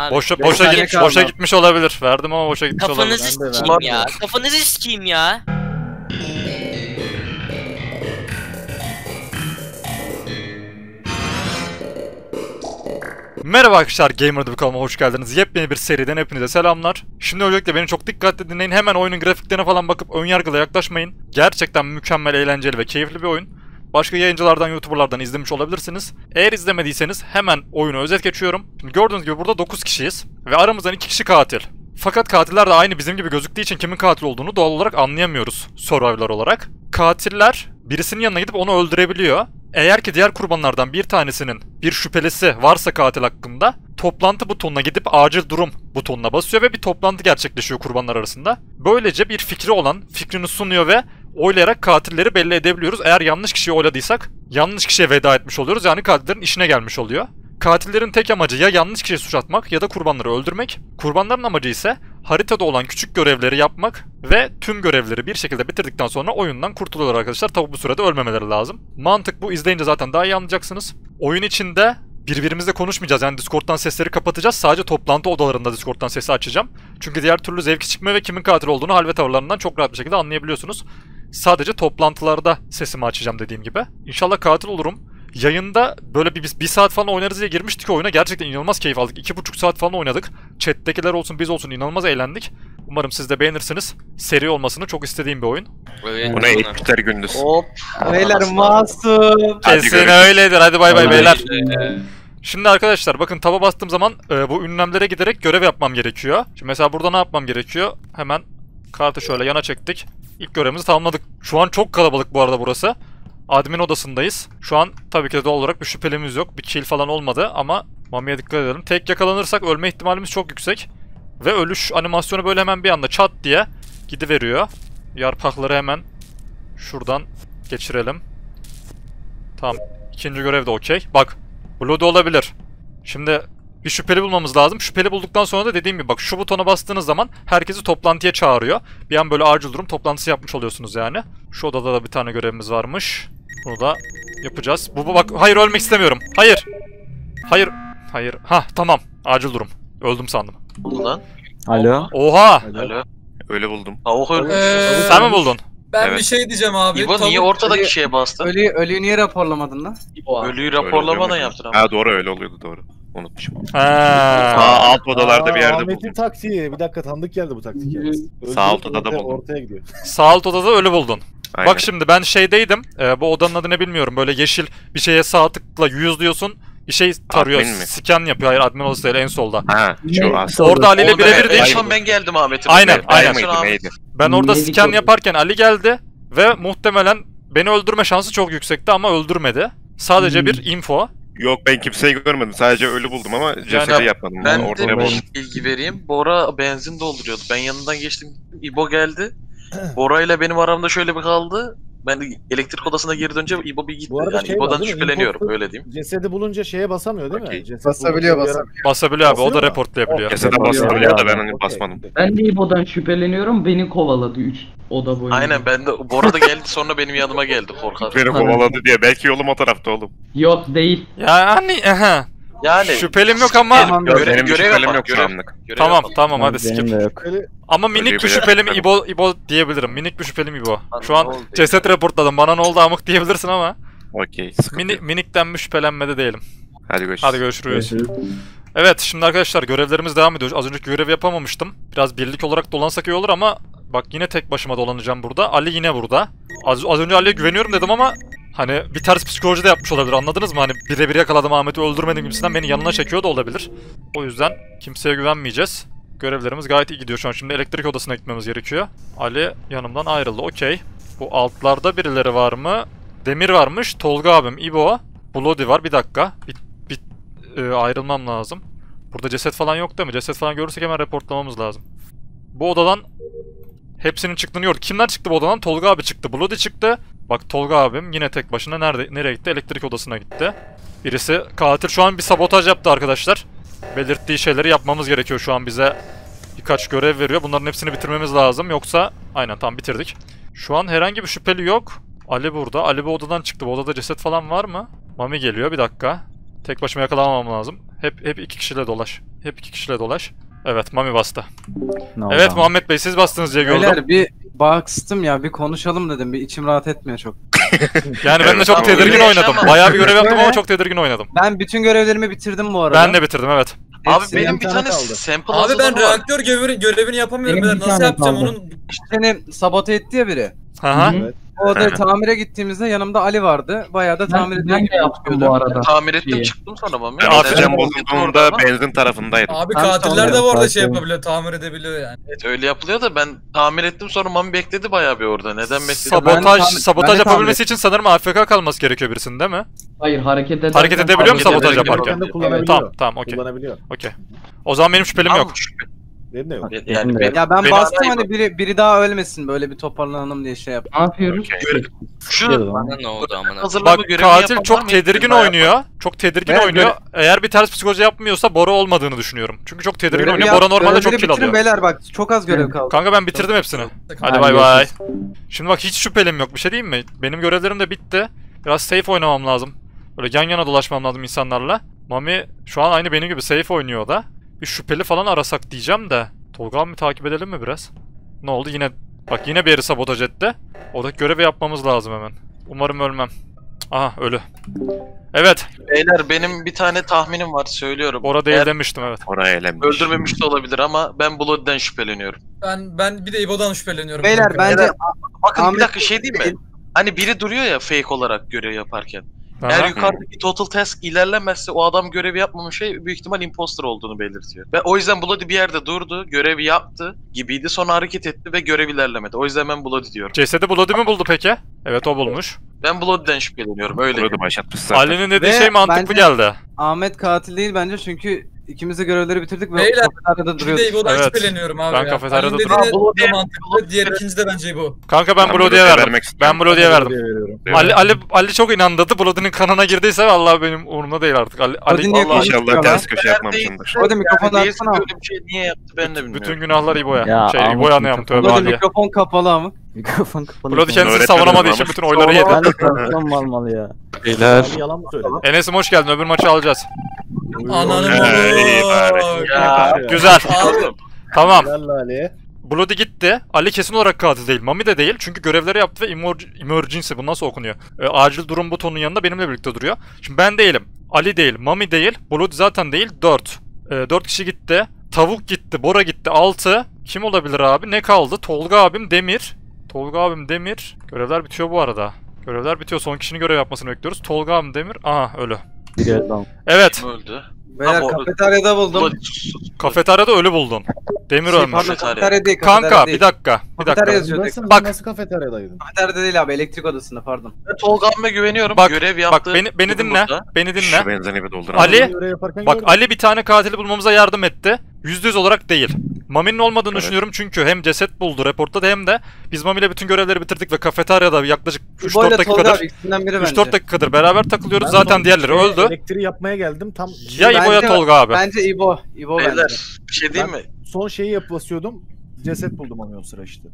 Abi. Boşa, boşa, kaldı. boşa gitmiş olabilir. Verdim ama boşa gitmiş olabilir. Kafanızı Ben de sikeyim verdim. ya. Kafanızı sikeyim ya. Merhaba arkadaşlar Gamer'da bir kanalıma hoş geldiniz. Yepyeni bir seriden hepinize selamlar. Şimdi öncelikle beni çok dikkatli dinleyin. Hemen oyunun grafiklerine falan bakıp ön yargıyla yaklaşmayın. Gerçekten mükemmel, eğlenceli ve keyifli bir oyun. Başka yayıncılardan, youtuberlardan izlemiş olabilirsiniz. Eğer izlemediyseniz hemen oyunu özet geçiyorum. Şimdi gördüğünüz gibi burada 9 kişiyiz. Ve aramızdan 2 kişi katil. Fakat katiller de aynı bizim gibi gözüktüğü için kimin katil olduğunu doğal olarak anlayamıyoruz survivor olarak. Katiller birisinin yanına gidip onu öldürebiliyor. Eğer ki diğer kurbanlardan bir tanesinin bir şüphelisi varsa katil hakkında toplantı butonuna gidip acil durum butonuna basıyor ve bir toplantı gerçekleşiyor kurbanlar arasında. Böylece bir fikri olan fikrini sunuyor ve oylayarak katilleri belli edebiliyoruz. Eğer yanlış kişiyi oyladıysak yanlış kişiye veda etmiş oluyoruz. Yani katillerin işine gelmiş oluyor. Katillerin tek amacı ya yanlış kişiye suç atmak ya da kurbanları öldürmek. Kurbanların amacı ise haritada olan küçük görevleri yapmak ve tüm görevleri bir şekilde bitirdikten sonra oyundan kurtuluyorlar arkadaşlar. Tabi bu sürede ölmemeleri lazım. Mantık bu. izleyince zaten daha iyi anlayacaksınız. Oyun içinde birbirimizle konuşmayacağız. Yani Discord'dan sesleri kapatacağız. Sadece toplantı odalarında Discord'dan sesi açacağım. Çünkü diğer türlü zevki çıkmıyor ve kimin katil olduğunu hal ve tavırlarından çok rahat bir şekilde anlayabiliyorsunuz. Sadece toplantılarda sesimi açacağım dediğim gibi. İnşallah katil olurum. Yayında böyle bir, bir saat falan oynarız diye girmiştik oyuna. Gerçekten inanılmaz keyif aldık. İki buçuk saat falan oynadık. Chat'tekiler olsun biz olsun inanılmaz eğlendik. Umarım siz de beğenirsiniz. Seri olmasını çok istediğim bir oyun. Bu ne etmişler gündüz. Hop. Beyler masum. Hadi Kesin görüşürüz. öyledir. Hadi bay bay Hadi. beyler. Şimdi arkadaşlar bakın taba bastığım zaman e, bu ünlemlere giderek görev yapmam gerekiyor. Şimdi mesela burada ne yapmam gerekiyor? Hemen kartı şöyle yana çektik. İlk görevimizi tamamladık. Şu an çok kalabalık bu arada burası. Admin odasındayız. Şu an tabii ki de doğal olarak bir şüphelimiz yok. Bir kill falan olmadı ama Mami'ye dikkat edelim. Tek yakalanırsak ölme ihtimalimiz çok yüksek. Ve ölüş animasyonu böyle hemen bir anda çat diye gidiveriyor. Yarpakları hemen şuradan geçirelim. Tamam. İkinci görev de okey. Bak. Bloody olabilir. Şimdi bir şüpheli bulmamız lazım. Şüpheli bulduktan sonra da dediğim gibi bak şu butona bastığınız zaman herkesi toplantıya çağırıyor. Bir an böyle acil durum toplantısı yapmış oluyorsunuz yani. Şu odada da bir tane görevimiz varmış. Bunu da yapacağız. Bu, bu bak hayır ölmek istemiyorum. Hayır. Hayır. Hayır. Ha tamam. Acil durum. Öldüm sandım. oldu lan? Alo. Oha. Alo. Öyle buldum. Tavuk ölmüş. Ee, Sen mi buldun? ben Evet. bir şey diyeceğim abi. İbo niye ortadaki şeye bastın? Ölüyü, ölüyü niye raporlamadın lan? Ölüyü Öyle raporlamadan oluyor yaptın ama. Ha doğru öyle oluyordu doğru. Unutmuşum. Ha. Sağ alt odalarda bir yerde Ahmet'in buldum. taksiği. Bir dakika tanıdık geldi bu taktik yalnız. Sağ alt odada ortaya- buldum. Ortaya gidiyor. Sağ alt odada ölü buldun. Aynen. Bak şimdi ben şeydeydim. e, bu odanın adını bilmiyorum. Böyle yeşil bir şeye sağ tıkla yüz diyorsun. Bir şey tarıyor. Admin mi? Yapıyor. Hayır admin odası değil en solda. Ha şu aslında. Orada Ali ile Oğlum, birebir en değil. son ben geldim Ahmet'im. Aynen, Ben- aynen. mıydı neydi? Ben orada Neydi scan ki? yaparken Ali geldi ve muhtemelen beni öldürme şansı çok yüksekti ama öldürmedi. Sadece bir info. Yok ben kimseyi görmedim. Sadece ölü buldum ama cesedi yapmadım. Ben ortaya de bir bilgi vereyim. Bora benzin dolduruyordu. Ben yanından geçtim. İbo geldi. Bora ile benim aramda şöyle bir kaldı. Ben de elektrik odasına geri dönünce İbo bir gitti. Bu arada yani şey İbo'dan var değil mi? şüpheleniyorum Imposter- öyle diyeyim. Cesedi bulunca şeye basamıyor değil mi? Okey. Ceset Basabiliyor, bulunca basabiliyor. Basabiliyor abi o da mu? reportlayabiliyor. Cesede Basabiliyor. da ben Okey. hani basmadım. Ben de İbo'dan şüpheleniyorum. Beni kovaladı 3 oda boyunca. Aynen ben de Bora da geldi sonra benim yanıma geldi korkak. Beni kovaladı diye. Belki yolum o tarafta oğlum. Yok değil. Yani aha. Yani Şüphelim yok ama Tamam, Yok görev- benim bir görev şüphelim yok şu görev. anlık. görev tamam yapalım. tamam hadi skip. Benim de yok. Böyle Ama minik bir Öyle bir şüphelim. İbo, İbo diyebilirim. Minik bir şüphelim İbo. Şu an ceset reportladım. Bana ne oldu amık diyebilirsin ama Okey. sıkıntı mini, yok. minikten bir şüphelenmede değilim. Hadi görüşürüz. Hadi görüşürüz. Evet şimdi arkadaşlar görevlerimiz devam ediyor. Az önceki görevi yapamamıştım. Biraz birlik olarak dolansak iyi olur ama bak yine tek başıma dolanacağım burada. Ali yine burada. Az, az önce Ali'ye güveniyorum dedim ama hani bir ters psikoloji de yapmış olabilir anladınız mı? Hani birebir yakaladım Ahmet'i öldürmedim gibisinden beni yanına çekiyor da olabilir. O yüzden kimseye güvenmeyeceğiz. Görevlerimiz gayet iyi gidiyor şu an. Şimdi elektrik odasına gitmemiz gerekiyor. Ali yanımdan ayrıldı. Okey. Bu altlarda birileri var mı? Demir varmış. Tolga abim, İbo. Bloody var. Bir dakika. Bir, bir e, ayrılmam lazım. Burada ceset falan yok değil mi? Ceset falan görürsek hemen reportlamamız lazım. Bu odadan hepsinin çıktığını gördük. Kimler çıktı bu odadan? Tolga abi çıktı. Bloody çıktı. Bak Tolga abim yine tek başına nerede nereye gitti? Elektrik odasına gitti. Birisi katil şu an bir sabotaj yaptı arkadaşlar. Belirttiği şeyleri yapmamız gerekiyor şu an bize. Birkaç görev veriyor. Bunların hepsini bitirmemiz lazım. Yoksa aynen tam bitirdik. Şu an herhangi bir şüpheli yok. Ali burada. Ali bu odadan çıktı. Bu odada ceset falan var mı? Mami geliyor. Bir dakika. Tek başıma yakalamamam lazım. Hep hep iki kişiyle dolaş. Hep iki kişiyle dolaş. Evet Mami bastı. Evet Muhammed Bey siz bastınız diye gördüm. Beyler bir baktım ya bir konuşalım dedim. Bir içim rahat etmiyor çok. Yani ben de çok tedirgin oynadım. Bayağı bir görev yaptım ama çok tedirgin oynadım. Ben bütün görevlerimi bitirdim bu arada. Ben de bitirdim evet. Abi Hepsini- benim bir tane kaldı. sample Abi ben var. reaktör görevini, görevini yapamıyorum. Benim Ben bir nasıl tane yapacağım kaldı. onun? Seni sabote etti ya biri. Aha. Hı. O da tamire gittiğimizde yanımda Ali vardı. Bayağı da tamir Ben, ben de yaptım bu arada. Tamir ettim Şeyi. çıktım sonra. Ben Orada bozulduğunda benzin tarafındaydım. Abi katiller de bu arada şey yapabiliyor, tamir edebiliyor yani. Evet öyle yapılıyor da ben tamir ettim sonra mami bekledi bayağı bir orada. Neden bekledi? Sabotaj, sabotaj yapabilmesi için sanırım AFK kalması gerekiyor birisinin değil mi? Hayır hareket eder. Hareket edebiliyor mu sabotaj edebiliyor. yaparken? Tamam tamam okey. Kullanabiliyor. Okey. O zaman benim şüphelim yok. Benim de yok. Yani benim, Ya ben beni bastım arayın hani biri, biri daha ölmesin böyle bir toparlanalım diye şey yaptım. Ne yapıyoruz? Okey. şu Bana ne oldu amına. Bak katil çok tedirgin oynuyor. Çok tedirgin Evet, oynuyor. Eğer bir ters psikoloji yapmıyorsa Bora olmadığını düşünüyorum. Çünkü çok tedirgin Görevi oynuyor. yap- Bora normalde çok kill alıyor. Beyler bak çok az görev kaldı. Kanka ben bitirdim hepsini. Hadi bay bay. Şimdi bak hiç şüphelim yok. Bir şey diyeyim mi? Benim görevlerim de bitti. Biraz safe oynamam lazım. Böyle yan yana dolaşmam lazım insanlarla. Mami şu an aynı benim gibi safe oynuyor o da. Bir şüpheli falan arasak diyeceğim de. Tolga abi takip edelim mi biraz? Ne oldu yine? Bak yine bir yeri sabotaj etti. Oradaki görevi yapmamız lazım hemen. Umarım ölmem. Aha ölü. Evet. Beyler benim bir tane tahminim var söylüyorum. Orada değil Eğer demiştim evet. Oraya eğlenmiş. öldürmemiş de olabilir ama ben Blood'den şüpheleniyorum. Ben ben bir de İbo'dan şüpheleniyorum. Beyler bence Bakın Ahmet bir dakika şey değil mi? Hani biri duruyor ya fake olarak görev yaparken. Eğer yukarıdaki total task ilerlemezse o adam görevi yapmamış şey büyük ihtimal imposter olduğunu belirtiyor. Ve o yüzden Bloody bir yerde durdu, görevi yaptı gibiydi sonra hareket etti ve görev ilerlemedi. O yüzden ben Bloody diyorum. Cesedi Bloody mi buldu peki? Evet o bulmuş. Ben Blood'den şüpheleniyorum öyle. Burada başlatmış zaten. Ali'nin dediği Ve şey mantıklı bence- geldi. Ahmet katil değil bence çünkü ikimiz de görevleri bitirdik ve Beyler, kafeteryada Bir de. İbo'dan Evet. şüpheleniyorum abi Ben ya. kafeteryada Ali'nin duruyorum. dediği de mantıklı, diğer ikinci de bence İbo. Kanka ben Bloody'ye verdim. Ben Bloody'ye verdim. Veriyorum. Ali, Ali, Ali çok inandırdı. Bloody'nin kanına girdiyse vallahi benim umurumda değil artık. Ali, Ali Bloody niye vallahi İnşallah lan? ters köşe yapmamışımdır. Hadi mikrofonu açsana. böyle bir şey niye yaptı ben de bilmiyorum. bütün günahlar İbo'ya. Ya, şey Ahmet İbo'ya anlayalım tövbe Burada Ali'ye. mikrofon kapalı ama. Mikrofon kapalı. Bloody kendisini Öğretmenim savunamadığı ama. için bütün oyları yedi. Ben de mal mal ya. Beyler. Abi yalan mı söyledin? Enes'im hoş geldin. Öbür maçı alacağız. Ananı. Güzel. Abi Tamam. Ali. Bloody gitti. Ali kesin olarak katil değil. Mami de değil. Çünkü görevleri yaptı ve emer- emergency bu nasıl okunuyor? E, acil durum butonunun yanında benimle birlikte duruyor. Şimdi ben değilim. Ali değil. Mami değil. Bloody zaten değil. 4. E, 4 kişi gitti. Tavuk gitti. Bora gitti. 6. Kim olabilir abi? Ne kaldı? Tolga abim Demir. Tolga abim Demir. Görevler bitiyor bu arada. Görevler bitiyor. Son kişinin görev yapmasını bekliyoruz. Tolga abim Demir. Aha ölü. Bir evet öldü? Beyler Ama kafeteryada buldum. Kafeteryada ölü buldun. Demir Şey, ölmüş. Kafeterya. kafeterya değil, kafeterya Kanka değil. bir dakika. Bir dakika. yazıyor. Nasıl, Bak. nasıl kafeteryadaydın? Kafeteryada değil abi elektrik odasında pardon. Ben Tolga abime güveniyorum. Bak, Görev Bak yaptı. beni beni Bugün dinle. burada. Beni dinle. Şu benzini bir doldur. Ali- Bak gördüm. Ali bir tane katili bulmamıza yardım etti. Yüzde yüz olarak değil. Mami'nin olmadığını Evet. düşünüyorum çünkü hem ceset buldu reportta da hem de biz Mami ile bütün görevleri bitirdik ve kafeteryada yaklaşık İbo 3-4 ile Tolga abi dakikadır ikisinden biri 3-4 bence. dakikadır beraber takılıyoruz. Ben Zaten diğerleri şeye öldü. Elektriği yapmaya geldim. Tam Ya İbo ya Bence- Tolga abi. Bence İbo. İbo bence. Beyler bir şey değil mi? son şeyi yapıp basıyordum. Ceset buldum ama o sıra işte.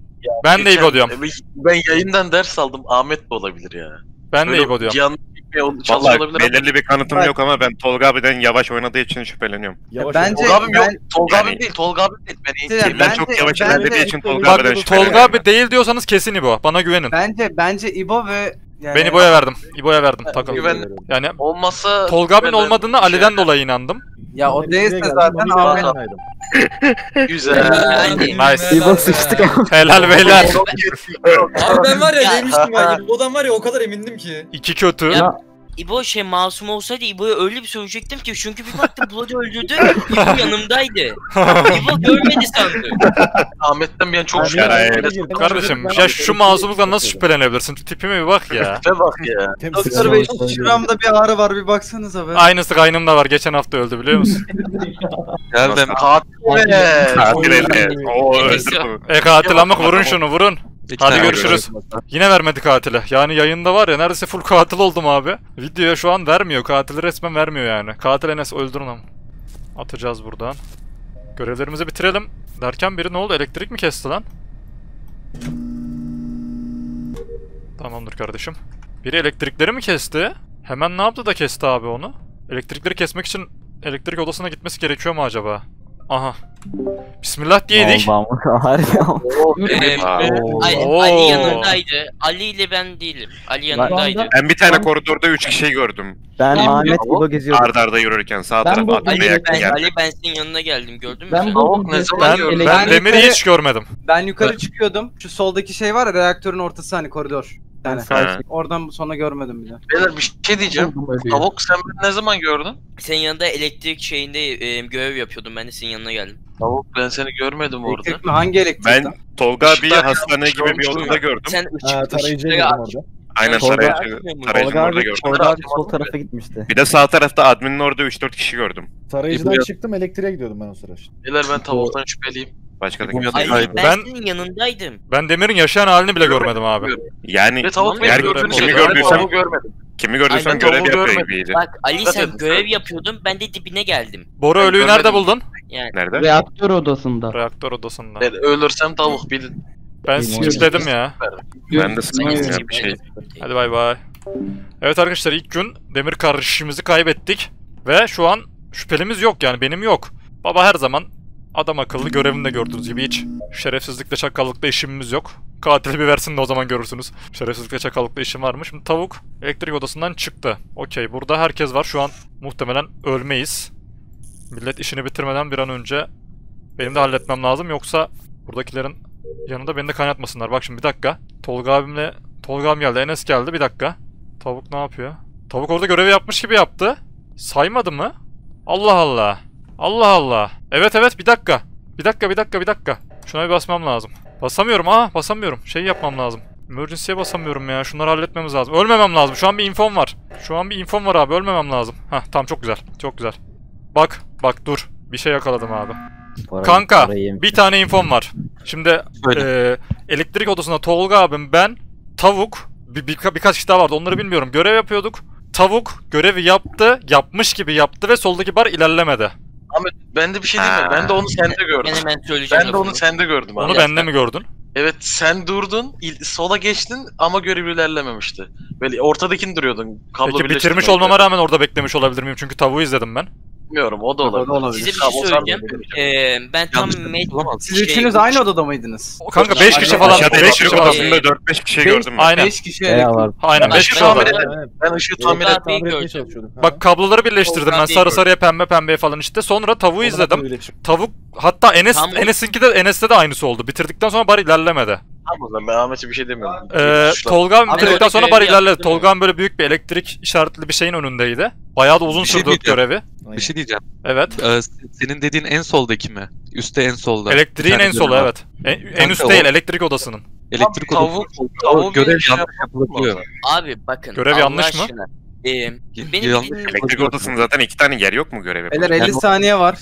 Ben de Geçen- İbo diyorum. Ben yayından ders aldım. Ahmet de olabilir ya. Ben de Böyle İbo diyorum. Yanlış Vallahi olabilir ama. belirli bir kanıtım Bak. yok ama ben Tolga abiden yavaş oynadığı için şüpheleniyorum. Yavaş bence- Tolga abim yok. ben- Tolga Yani- abim değil. Tolga abim değil. Ben eğitim. Ben bence- çok yavaş bence- ilerlediği için Tolga Bak abiden Tolga şüpheleniyorum. abi değil diyorsanız kesin İbo. Bana güvenin. Bence bence İbo ve yani Ben İbo'ya verdim. İbo'ya verdim. Takıl. Güven- Yani Olmasa... Tolga abinin ben- olmadığına şey- Ali'den dolayı inandım. Ya o değilse zaten Ahmet. Güzel. Nice. İbo sıçtık ama. Helal beyler. Abi ben var ya Ya. yemiştim ha. İbo'dan var ya o kadar emindim ki. İki kötü. Ya- İbo şey masum olsaydı İbo'ya öyle bir söyleyecektim ki çünkü bir baktım Bloody öldürdü İbo yanımdaydı. İbo görmedi sandı. Ahmet'ten bir an çok Ben yanına girdim, Kardeşim ya şu masumluktan nasıl şüphelenebilirsin? Tipime bir bak ya. Tipe bak ya. Doktor Bey şuramda bir ağrı var bir baksanıza be. Aynısı kaynımda var. Geçen hafta öldü biliyor musun? Geldim. Katil. Katil. E katil amık vurun şunu vurun. Hadi tane görüşürüz. Yine vermedi katili. Yani yayında var ya neredeyse full katil oldum abi. Videoya şu an vermiyor. Katili resmen vermiyor yani. Katil Enes öldürün ama. Atacağız buradan. Görevlerimizi bitirelim. Derken biri ne oldu? Elektrik mi kesti lan? Tamamdır kardeşim. Biri elektrikleri mi kesti? Hemen ne yaptı da kesti abi onu? Elektrikleri kesmek için elektrik odasına gitmesi gerekiyor mu acaba? Aha. Bismillah ama. Ee, Aa. Ali, Oo. Ali yanındaydı. Ali ile ben değilim. Ali yanındaydı. Ben bir tane koridorda 3 kişiyi gördüm. Ben Ben- Ahmet İbo geziyordum. Arda arda yürürken sağ Ben tarafa bu- yakın ben, geldi. Ali ben senin yanına geldim gördün mü Ben buldum. ne zaman Ben, gördüm? ben Ben Demir'i yukarı- hiç görmedim. Ben yukarı çıkıyordum. Şu soldaki şey var ya reaktörün ortası hani koridor. Ha. Oradan sonra görmedim bile. Beyler bir şey diyeceğim. Tavuk sen beni ne zaman gördün? Senin yanında elektrik şeyinde e, görev yapıyordum. Ben de senin yanına geldim. Tavuk ben seni görmedim orada. Elektrik mi? Hangi elektrik? Ben Tolga abiyi Işıklar hastane yanmış, gibi bir olmuş odada gördüm. Sen Ha, ışık, tarayıcıya girdim orada. Aynen Tolga- tarayıcı, Tolga tarayıcının Tolga orada abi, gördüm. Tolga abi sol tarafa gitmişti. Bir de sağ tarafta adminin orada 3-4 kişi gördüm. Tarayıcıdan İbo- çıktım elektriğe gidiyordum ben o sıra işte. Beyler ben tavuktan şüpheliyim. Başka da kimse Hayır, ben, ben- senin yanındaydım. Ben Demir'in yaşayan halini bile görmedim abi. Yani Ve tavuk beni gördüğünü kimi söyledi. Ben gördüysem- tavuğu görmedim. Kimi gördüysem Aynen, görev yapıyor görmedim. gibiydi. Bak Ali sen et, görev yapıyordun. Ben de dibine geldim. Bora Ben ölüyü nerede görmedim. buldun? Yani Nerede? Reaktör odasında. Reaktör odasında. Ben ölürsem tavuk bilin. Ben Bilmiyorum. skipledim ya. Ben de sıkıntı iyisin, bir şey. Hadi bay bay. Evet arkadaşlar ilk gün Demir kardeşimizi kaybettik. Ve şu an şüphelimiz yok yani benim yok. Baba her zaman adam akıllı görevinde gördüğünüz gibi hiç şerefsizlikle çakallıkla işimimiz yok. Katili bir versin de o zaman görürsünüz. Şerefsizlikle çakallıkla işim var mı? Şimdi tavuk elektrik odasından çıktı. Okey burada herkes var şu an muhtemelen ölmeyiz. Millet işini bitirmeden bir an önce benim de halletmem lazım yoksa buradakilerin yanında beni de kaynatmasınlar. Bak şimdi bir dakika. Tolga abimle Tolga abim geldi. Enes geldi. Bir dakika. Tavuk ne yapıyor? Tavuk orada görevi yapmış gibi yaptı. Saymadı mı? Allah Allah. Allah Allah. Evet evet bir dakika. Bir dakika bir dakika bir dakika. Şuna bir basmam lazım. Basamıyorum ha basamıyorum. Şey yapmam lazım. Emergency'ye basamıyorum ya. Şunları halletmemiz lazım. Ölmemem lazım. Şu an bir infom var. Şu an bir infom var abi. Ölmemem lazım. Hah tamam çok güzel. Çok güzel. Bak bak dur. Bir şey yakaladım abi. Parayı- Kanka parayı bir tane infom var. Şimdi eee, elektrik odasında Tolga abim ben Tavuk bir, birka- birkaç kişi daha vardı onları bilmiyorum. Görev yapıyorduk. Tavuk görevi yaptı, yapmış gibi yaptı ve soldaki bar ilerlemedi. Ben de bir şey diyeyim mi? Ben de onu sende gördüm. ben hemen söyleyeceğim. Ben de onu sende gördüm Onu bende mi gördün? Evet sen durdun, il- sola geçtin ama görev ilerlememişti. Böyle ortadakini duruyordun. Kablo Peki bitirmiş olmama rağmen orada beklemiş olabilir miyim? Çünkü tavuğu izledim ben. Bilmiyorum o da O da olabilir. olabilir. Size bir şey zaman söyleyeceğim. Ee, ben tam bulamaz. Siz şey- üçünüz aynı odada mıydınız? Kanka 5 kişi Aşağıda- falan, Aşağıda 5 elektrik kişi falan. odasında 4-5 kişi gördüm ben. Aynen. 5 kişi. Aynen 5 Başka kişi şey- Evet. Ben ışığı tamir ettim. Bak kabloları birleştirdim ben sarı sarıya pembe pembeye falan işte. Sonra tavuğu izledim. Tavuk hatta Enes. Enes'inki de Enes'te de aynısı oldu. Bitirdikten sonra bar ilerlemedi. Tamam o zaman ben Ahmet'e bir şey demiyorum. Ee, Suçla- Tolga Abi bitirdikten orada sonra görevi bar ilerledi. Tolga'nın böyle büyük bir elektrik işaretli bir şeyin önündeydi. Bayağı da uzun Bir şey sürdü diyeceğim. görevi. Bir şey diyeceğim. Evet. Ee, senin dediğin en soldaki mi? Üste en solda. Elektriğin en solu evet. En, en Kanka üst o- değil elektrik odasının. Elektrik odası. tavuğu O görev şey yanlış yapılabiliyor. Abi bakın. Görev Allah yanlış mı? aşkına. Ee, benim Yanlış Elektrik odasında zaten iki tane yer yok mu görev yapacak? Beyler 50 saniye var.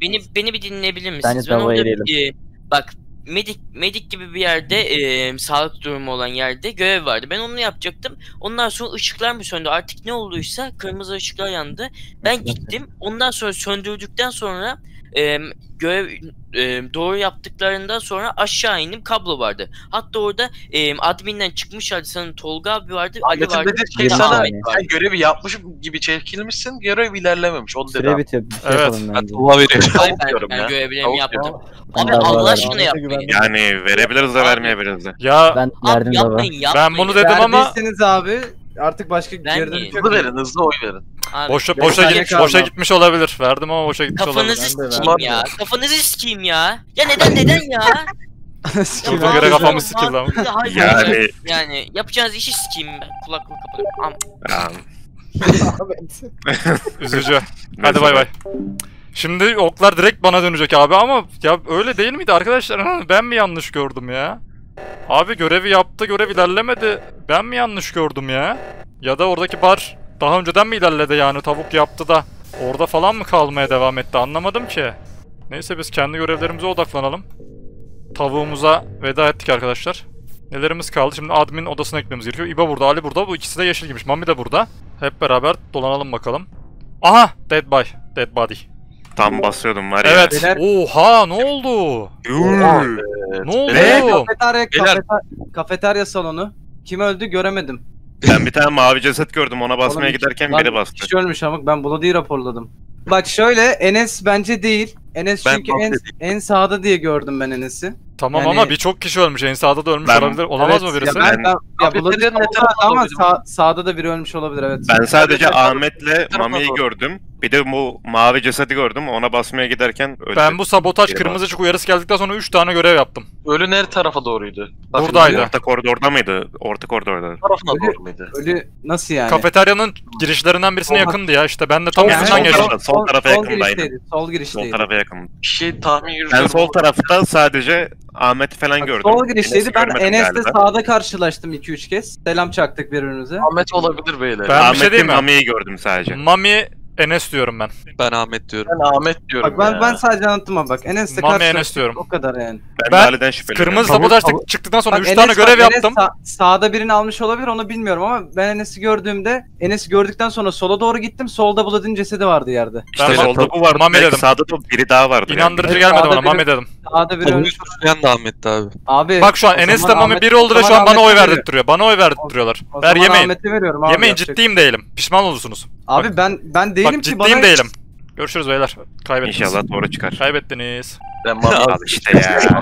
beni beni bir dinleyebilir Bence misiniz? Ben orada tavayı verelim. e, bak medik medik gibi bir yerde e, sağlık durumu olan yerde görev vardı. Ben onu yapacaktım. Ondan sonra ışıklar mı söndü? Artık ne olduysa kırmızı ışıklar yandı. Ben gittim. Ondan sonra söndürdükten sonra e, görev e, doğru yaptıklarından sonra aşağı indim. Kablo vardı. Hatta orada e, adminden çıkmışlardı. Sanırım Tolga abi vardı. Ali vardı. dediği şey sana vardı. sen görevi yapmış gibi çekilmişsin, görev ilerlememiş. Onu dedi Süre bitiyor. Şey Evet. Ben veriyorum. Tavuk ben, ben ya. görevlerimi Tavuk yaptım. Abi Allah var- aşkına yapmayın. Yani verebiliriz de vermeyebiliriz de. Ya Ben Abi verdim yapmayın ben. yapmayın. ben bunu dedim ama Verdiyseniz abi artık başka Ben geri miyim? dönüş yok. Hızlı verin, hızlı oy verin. Abi, boşa beş boşa saniye git, kaldı. boşa gitmiş olabilir. Verdim ama boşa gitmiş olabilir. Kafanızı Ben de sikeyim verdim. ya. Kafanızı sikeyim ya. Ya neden neden ya? Sikeyim Durduk yere kafamı sikildi ama. Hayır, Yani Yani yapacağınız işi sikeyim ben. Kulaklığı kapatıyorum. Am- Üzücü. Hadi bay bay. Şimdi oklar direkt bana dönecek abi ama ya öyle değil miydi arkadaşlar? Ha, Ben mi yanlış gördüm ya? Abi görevi yaptı, görev ilerlemedi. Ben mi yanlış gördüm ya? Ya da oradaki bar daha önceden mi ilerledi yani tavuk yaptı da orada falan mı kalmaya devam etti anlamadım ki. Neyse biz kendi görevlerimize odaklanalım. Tavuğumuza veda ettik arkadaşlar. Nelerimiz kaldı? Şimdi admin odasına eklememiz gerekiyor. İba burada, Ali burada. Bu ikisi de yeşil giymiş. Mami de burada. Hep beraber dolanalım bakalım. Aha! Dead by. Dead body. Tam basıyordum var ya. Evet. Beyler- Oha ne oldu? Yuh. Ne oldu? Ve kafeterya, Beyler. kafeter- kafeterya salonu. Kim öldü göremedim. Ben bir tane mavi ceset gördüm ona basmaya Oğlum, giderken Lan biri bastı. Kişi ölmüş ama ben Bloody'yi raporladım. Bak şöyle Enes bence değil. Enes Ben çünkü en, en sağda diye gördüm ben Enes'i. Tamam Yani- ama birçok kişi ölmüş. En sağda da ölmüş Ben- olabilir. Olamaz mı Evet, birisi? Ya, ben, ben, ya tarafı ama sağ, sağda da biri ölmüş olabilir evet. Ben sadece Ahmet'le Mami'yi gördüm. Bir de bu mavi cesedi gördüm. Ona basmaya giderken öldü. Ben bu sabotaj Biri kırmızı ışık uyarısı geldikten sonra 3 tane görev yaptım. Ölü ne tarafa doğruydu? Buradaydı. Orta koridorda mıydı? Orta koridorda. Tarafına Ölü- doğru muydu? Ölü nasıl yani? Kafeteryanın girişlerinden birisine yakındı ya işte. Ben de tam Yani üstünden sol geçtim. tarafa- sol tarafa yakındaydı. girişteydi. Sol Sol girişteydi. tarafa yakın. Bir şey tahmin yürüyorum. Ben sol tarafta sadece Ahmet falan gördüm. Sol girişteydi. Enes'i Ben görmedim Enes'le galiba. sağda karşılaştım 2-3 kez. Selam çaktık birbirimize. Ahmet olabilir beyler. Ben- Ben, bir şey diyeyim mi? Mami'yi gördüm sadece. Mami Enes diyorum ben. Ben Ahmet diyorum. Ahmet diyorum Bak ben ya. ben sadece anlattım ama bak Enes'le Mami karşılaştık. Enes diyorum. O kadar yani. Ben. Kırmızı Tavuk- sabotaj tavuk- çıktıktan sonra Bak 3 Enes tane görev yaptım. sa- sağda birini almış olabilir onu bilmiyorum ama ben Enes'i gördüğümde Enes'i gördükten sonra sola doğru gittim. Solda Blood'in cesedi vardı yerde. İşte solda bu vardı. Belki dedim. Sağda da biri daha vardı. İnandırıcı Evet, gelmedi bana Mami dedim. Sağda biri ölmüş. suçlayan da Ahmet'ti abi. Abi. Bak şu an Enes de Ahmet- biri oldu ve şu an bana oy verdirtiyor. Bana oy verdirtiyorlar. Ver yemeyin. Ahmet'e veriyorum abi. Yemeyin ciddiyim değilim. Pişman olursunuz. Abi ben ben değilim Bak ki ciddiyim bana değilim. Görüşürüz beyler. Kaybettiniz. İnşallah doğru çıkar. Kaybettiniz. Ben Mami Al işte ya.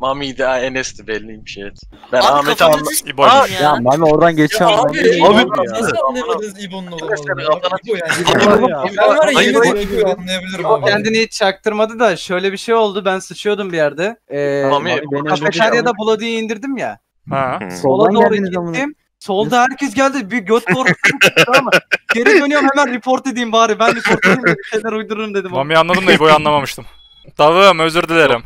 Mami'ydi ha, Enes'ti belliymiş evet. Ben Abi Ahmet'i kafanı anladım. İbo. s**eyim Ya ya. Mami oradan geçiyor. Abi, Mami- Abi, nasıl ya. anlayamadınız İbo'nun ya? İbo yani. Abi, Ben var ya yemin ediyorum İbo'yu anlayabilirim O abi. kendini hiç çaktırmadı da şöyle bir şey oldu. Ben sıçıyordum bir yerde. Ee, Mami, Mami beni kafeteryada Bloodie'yi indirdim ya. Ha. Sola Soldan doğru geldiniz gittim. Solda herkes geldi. Bir göt korkusu ama geri dönüyorum hemen report edeyim bari. Ben report edeyim de bir şeyler uydururum dedim. Mami'yi anladım da İbo'yu anlamamıştım. Tavuğum özür dilerim.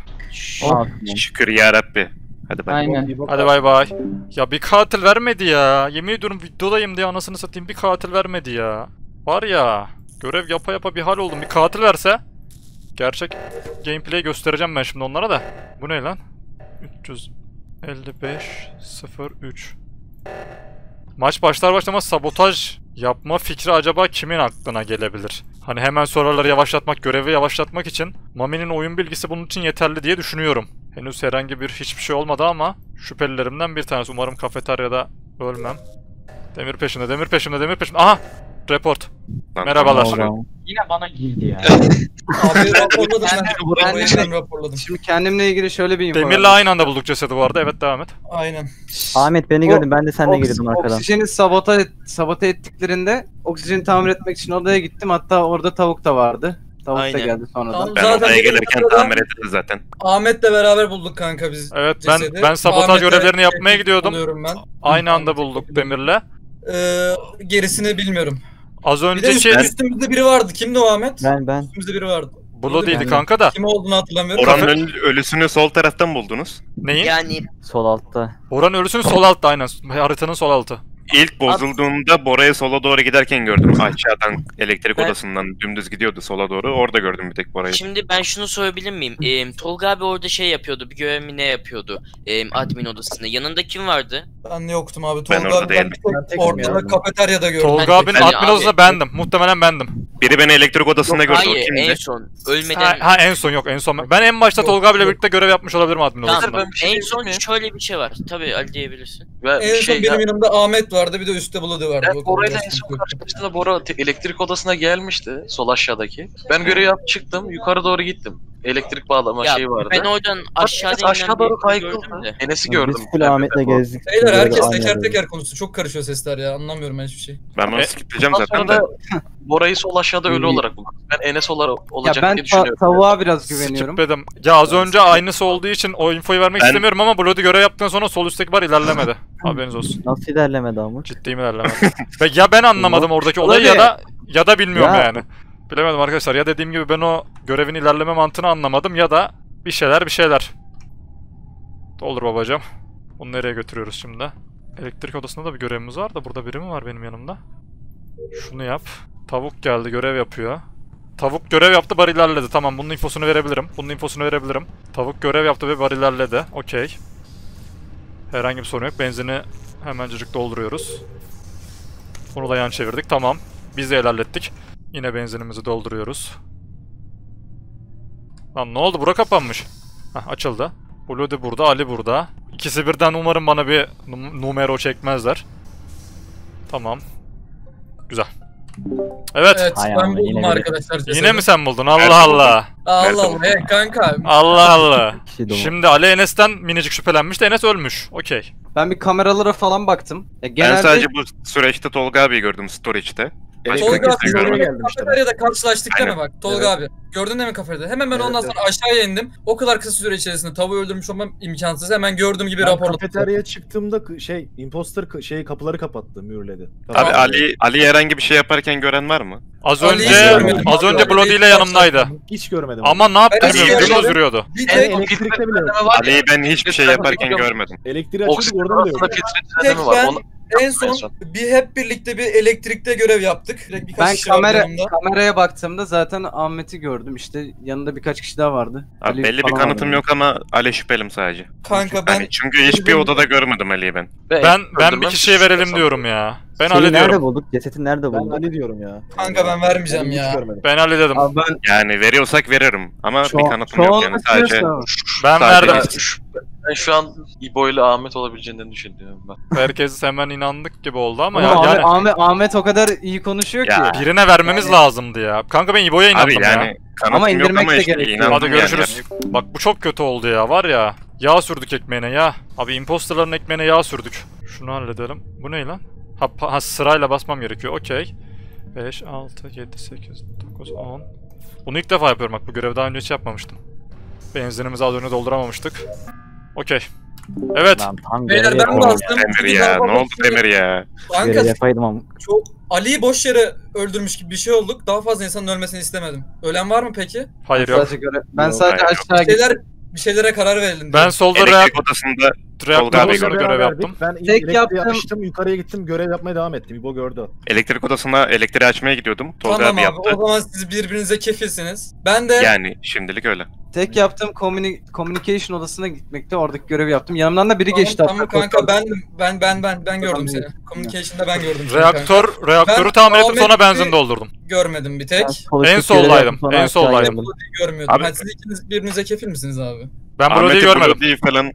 Şükür ya Rabbi. Hadi bay. Aynen. Hadi bay bay. Ya bir katil vermedi ya. Yemin ediyorum videodayım diye anasını satayım bir katil vermedi ya. Var ya. Görev yapa yapa bir hal oldum. Bir katil verse. Gerçek gameplay göstereceğim ben şimdi onlara da. Bu ne lan? 355 03 Maç başlar başlamaz sabotaj yapma fikri acaba kimin aklına gelebilir? Hani hemen soruları yavaşlatmak, görevi yavaşlatmak için Mami'nin oyun bilgisi bunun için yeterli diye düşünüyorum. Henüz herhangi bir hiçbir şey olmadı ama şüphelilerimden bir tanesi. Umarım kafeteryada ölmem. Demir peşimde, demir peşimde, demir peşimde. Aha! Report. Merhabalar. Yine bana girdi ya. Abi raporladım ben. Ben- Ben ben raporladım. Şimdi kendimle ilgili şöyle bir info Demir'le aynı anda bulduk cesedi bu arada. Evet devam et. Aynen. Ahmet beni gördün ben de seninle girdim arkadan. Oksijeni sabote, et- sabote ettiklerinde oksijeni tamir etmek için odaya gittim. Hatta orada tavuk da vardı. Tavuk da Aynen. geldi sonradan. Ben Zaten odaya gelirken tamir edildi zaten. Ahmet'le beraber bulduk kanka biz. Evet ben cesedi. ben sabotaj Ahmet'le görevlerini yapmaya gidiyordum. ben. Aynı anda bulduk Demir'le. Ee, gerisini bilmiyorum. Az Bir de önceki üst, üstümüzde biri vardı. Kimdi o Ahmet? Ben ben. Üstümüzde biri vardı. Bloody'ydi Ben- kanka da. Kim olduğunu hatırlamıyorum. Oranın ölü- ölüsünü sol taraftan buldunuz. Neyi? Yani Sol altta. Oranın ölüsünün sol altta aynen. Haritanın sol altı. İlk bozulduğunda Bora'ya sola doğru giderken gördüm. Aşağıdan elektrik Ben- odasından dümdüz gidiyordu sola doğru. Orada gördüm bir tek Bora'yı. şimdi ben şunu sorabilir miyim? Ee, Tolga abi orada şey yapıyordu. Bir görev mi ne yapıyordu? Ee, admin odasında. Yanında kim vardı? Ben yoktum abi. Ben Tolga orada abi ben değildim. Ben tek tekim ortada ya. kafeteryada gördüm. Tolga abinin Yani admin abi- odasında bendim. Muhtemelen bendim. Biri beni elektrik odasında gördü. o Hayır kimdi? en son. Ölmeden... Ha, ha, en son yok en son. Ben en başta Yok, Tolga abiyle yok. birlikte görev yapmış olabilirim admin Tamam, odasında. Ben bir şey en diyebilir son miyim? şöyle bir şey var. Tabii Ali diyebilirsin. Ve En bir şey son benim yanımda Ahmet vardı. Bir de üstte Bloody vardı. Ben Bora'yla en son yok. karşılaştığımda Bora elektrik odasına gelmişti. Sol aşağıdaki. Ben görev yapıp çıktım. Yukarı doğru gittim. Elektrik bağlama Ya şeyi vardı. ben oradan aşağıda Aşağı, aşağı doğru kaykıldı. de. Enes'i gördüm. Biz full Ahmet'le gezdik. Beyler herkes teker teker konuştu. Çok karışıyor sesler ya. Anlamıyorum ben hiçbir şey. Ben onu E, skipleyeceğim zaten de. Bora'yı sol aşağıda ölü olarak buldum. Ben Enes olarak Ya olacak ben diye düşünüyorum. tavuğa biraz güveniyorum. Skipledim. Ya az önce aynısı olduğu için o infoyu vermek Ben- istemiyorum ama Bloody görev yaptıktan sonra sol üstteki bar ilerlemedi. Haberiniz olsun. Nasıl ilerlemedi ama? Ciddiyim ilerlemedi. Ve ya ben anlamadım oradaki olayı ya da ya da bilmiyorum Ya. yani. Bilemedim arkadaşlar. Ya dediğim gibi ben o görevin ilerleme mantığını anlamadım ya da bir şeyler bir şeyler. Olur babacığım. Bunu nereye götürüyoruz şimdi? Elektrik odasında da bir görevimiz var da burada biri mi var benim yanımda? Şunu yap. Tavuk geldi görev yapıyor. Tavuk görev yaptı bar ilerledi. Tamam bunun infosunu verebilirim. Bunun infosunu verebilirim. Tavuk görev yaptı ve bar ilerledi. Okey. Herhangi bir sorun yok. Benzini hemencecik dolduruyoruz. Bunu da yan çevirdik. Tamam. Biz de ilerlettik. Yine benzinimizi dolduruyoruz. Lan ne oldu? Bura kapanmış. Hah açıldı. Bloody burada, Ali burada. İkisi birden umarım bana bir num- numero çekmezler. Tamam. Güzel. Evet. Evet Hay ben Allah, buldum yine arkadaşlar cesedi. Yine mi sen buldun? Allah Allah. Allah Allah. Hey kanka. Allah Allah. Kişi dolu. Şimdi Ali Enes'ten minicik şüphelenmişti. Enes ölmüş. Okey. Ben bir kameralara falan baktım. Ya Ben genelde sadece bu süreçte Tolga abiyi gördüm storage'te. Başka Tolga abi geldim işte. kafeteryada karşılaştık değil mi Aynen. bak Tolga abi. Gördün değil mi kafeteryada? Hemen ben Evet, ondan sonra aşağıya indim. O kadar kısa süre içerisinde tavuğu öldürmüş olmam imkansız. Hemen gördüğüm gibi Ben raporladım. kafeteryaya çıktığımda şey imposter şey kapıları kapattı, mühürledi. Abi Tamam. Ali Ali herhangi bir şey yaparken gören var mı? Az önce az önce Bloody ile yanımdaydı. Hiç görmedim. Ama ne yaptı Ben. Dümdüz Ben tek, elektrikte bile yok. Ali'yi ben hiçbir şey yaparken görmedim. Elektriği açıyorduk orada bile yok. tek düzeni ben en son bir hep birlikte bir elektrikte görev yaptık. Birkaç ben kişi kamera kameraya baktığımda zaten Ahmet'i gördüm. İşte yanında birkaç kişi daha vardı. Abi Ali belli bir kanıtım vardı. yok ama Ali şüphelim sadece. Kanka ben Yani çünkü hiçbir odada görmedim Ali'yi ben. Ben ben bir kişiye verelim diyorum ya. Ben Şeyi Ali nerede diyorum. bulduk? Cesedi nerede Ben bulduk? Ali diyorum ya. Kanka ben vermeyeceğim Hiç ya. Ben Ali dedim. Abi ben Yani veriyorsak veririm ama şu bir an- kanıtım yok an yani sadece. Ben Sadece verdim. biz- Ben şu an İbo ile Ahmet olabileceğini düşünüyorum ben. Herkes hemen inandık gibi oldu ama ya, Ahmet, yani Ahmet, Ahmet o kadar iyi konuşuyor Ya. ki. birine vermemiz lazımdı ya. Kanka ben İbo'ya inandım Abi ya. yani kanıtım Ama indirmek ama de işte gerekiyor. Hadi yani. görüşürüz. Bak bu çok kötü oldu ya var ya. Yağ sürdük ekmeğine ya. Abi imposterların ekmeğine yağ sürdük. Şunu halledelim. Bu ne lan? Ha, ha sırayla basmam gerekiyor. Okey. 5, 6, 7, 8, 9, 10. Bunu ilk defa yapıyorum bak bu görevi daha önce hiç yapmamıştım. Benzinimizi az önce dolduramamıştık. Okey. Evet. Lan tam Beyler ben bastım. Demir ya ne oldu Demir ya? Kanka yapaydım ama. çok Ali'yi boş yere öldürmüş gibi bir şey olduk. Daha fazla insanın ölmesini istemedim. Ölen var mı peki? Hayır yok. Sadece göre- ben Yok, sadece hayır, yok. aşağı Bir gittim. şeyler bir şeylere karar verelim. Ben solda reak Elektrik odasında Tolga abi görev görev yaptım. Ben Tek elektriği yaptığım- açtım, yukarıya gittim, görev yapmaya devam ettim. İbo gördü. elektrik odasında elektriği açmaya gidiyordum. Tolga Tamam abi abi yaptı. o zaman siz birbirinize kefilsiniz. Ben de Yani şimdilik öyle. Tek yaptığım communi- communication odasına gitmekte oradaki görevi yaptım. Yanımdan da biri Tamam, geçti. Tamam hatta. kanka ben ben ben ben ben gördüm seni. Communication'da ben gördüm seni kanka. Reaktör reaktörü Ben tamir ettim sonra Ahmet'i- benzin doldurdum. görmedim bir tek. Ben En soldaydım, yaptım, sonra en aşağı soldaydım. geldim. Görmüyordum. Abi- Ha, siz ikiniz birbirinize kefil misiniz abi? Ben Brody'yi Ahmet'i görmedim. Brody'yi falan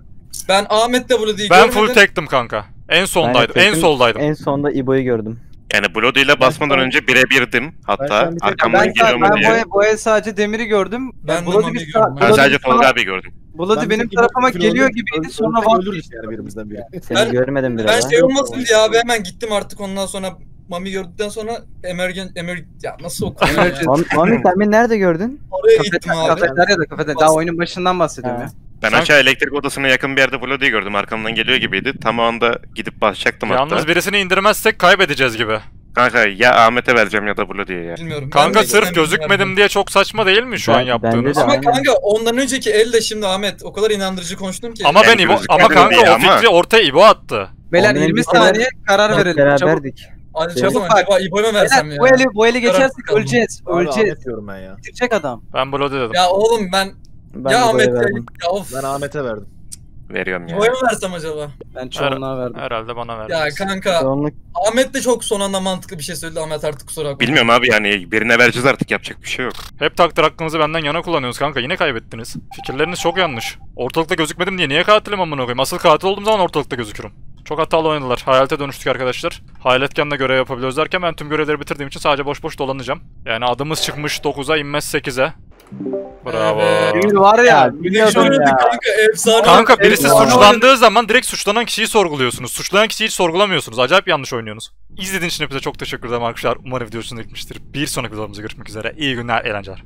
Ben Ahmet de Bloody'yi Ben görmedim. full tektim kanka. En Ben sondaydım. En soldaydım. En sonda İbo'yu gördüm. yani Bloody ile basmadan önce birebirdim. Ben Hatta bir tek- arkamdan Ben, geliyor ben, mu ben diye. bu el sadece demiri gördüm. Ben de Bloody Mami'yi bir- gördüm. Ben Bloody sadece bir- Tolga abi gördüm. Bloody Ben benim tarafıma geliyor gibiydi sonra vazgeçti. ölürdük yani birimizden biri. Seni Ben- görmedim bile Ben şey olmasın diye abi hemen gittim artık ondan sonra Mami gördükten sonra Emergen Emer ya nasıl okuyorum ya? Mami- Mami sen beni nerede gördün? Oraya gittim Kafeterya, abi. kafeteryada kafeterya. Daha oyunun başından bahsediyorum Ha. ya. Ben Sen- aşağı elektrik odasına yakın bir yerde Bloody'yi gördüm. Arkamdan geliyor gibiydi. Tam o anda gidip basacaktım Yalnız hatta. birisini indirmezsek kaybedeceğiz gibi. Kanka ya Ahmet'e vereceğim ya da Bloody'ye ya. Bilmiyorum. Kanka Ben sırf ben gözükmedim diye çok saçma değil mi şu Ben- an yaptığınız? Ama kanka ondan önceki elde şimdi Ahmet o kadar inandırıcı konuştum ki. Ama ben Yani İbo ama kanka o ama- fikri ortaya İbo attı. Beyler Ondan 20 önceki saniye karar verelim. Çabuk. beraberdik. Hadi Benim- çabuk acaba İbo'ya mı versem ya? bu eli, bu eli geçersek öleceğiz. Abi Öleceğiz. Ahmet diyorum ben ya. Bitirecek adam. Ben Bloody dedim. Ya oğlum ben Ben ya Ahmet ya, verdim. ya of. Ben Ahmet'e verdim. Veriyorum ya. İbo'ya mı versem acaba? Ben çoğunluğa verdim. Herhalde bana verdi. Ya kanka Çoğunluk Ahmet de çok son anda mantıklı bir şey söyledi Ahmet artık kusura bakma. Bilmiyorum abi yani birine vereceğiz artık yapacak bir şey yok. Hep takdir hakkınızı benden yana kullanıyorsunuz kanka. Yine kaybettiniz. Fikirleriniz çok yanlış. Ortalıkta gözükmedim diye niye katilim amına koyayım? Asıl katil olduğum zaman ortalıkta gözükürüm. Çok hatalı oynadılar. Hayalete dönüştük arkadaşlar. Hayaletken de görev yapabiliyoruz derken ben tüm görevleri bitirdiğim için sadece boş boş dolanacağım. Yani adımız çıkmış 9'a inmez 8'e. Bravo. Emir var ya. Biliyordum ya. kanka efsane. Kanka birisi Eyvallah. suçlandığı zaman direkt suçlanan kişiyi sorguluyorsunuz. Suçlanan kişiyi hiç sorgulamıyorsunuz. Acayip yanlış oynuyorsunuz. İzlediğiniz için hepinize çok teşekkür ederim arkadaşlar. Umarım video hoşunuza gitmiştir. Bir sonraki videomuzda görüşmek üzere. İyi günler, eğlenceler.